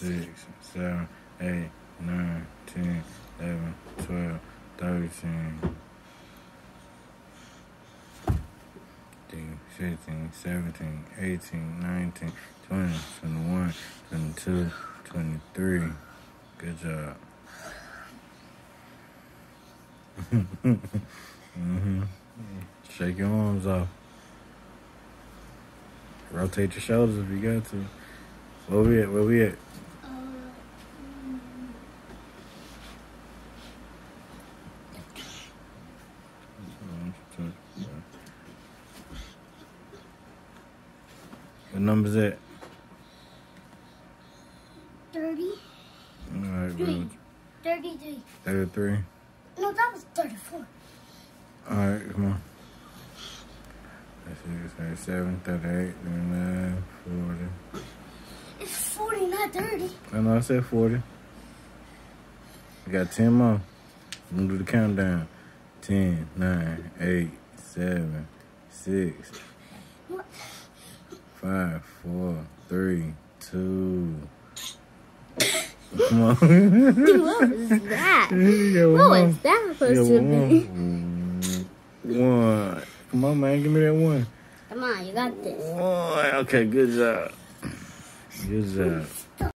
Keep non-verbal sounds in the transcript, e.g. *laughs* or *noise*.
six, seven, eight, nine, ten, eleven, twelve, thirteen. 15, 17, 18, 19, 20, 21, 22, 23. Good job. mm-hmm. Shake your arms off. Rotate your shoulders if you got to. Where we at? Where we at? What number's that? 30. All right, Three. 33. 33. No, that was 34. All right, come on. 36, 37, 38, 39, 40. It's 40, not 30. I know I said 40. I got 10 more. I'm gonna do the countdown. 10, 9, 8, 7, 6, What? 5, 4, 3, 2. Come on. Dude, what was that? *laughs* Yeah, What one was that supposed Yeah, to be? one. One. Come on, man. Give me that one. Come on, you got this. One. Okay, good job. Good job.